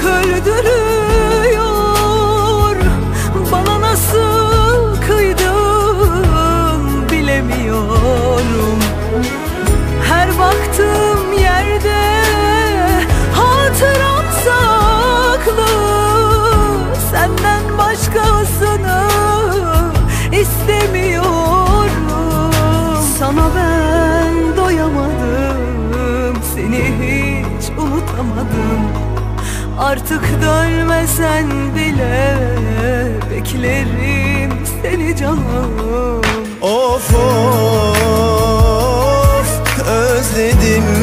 çok öldürüyor Bana nasıl kıydın bilemiyorum. Her baktığım yerde hatıram saklı. Senden başkasını istemiyorum. Sana ben doyamadım Seni hiç unutamadım Artık dönmesen bile Beklerim seni canım. Of of özledim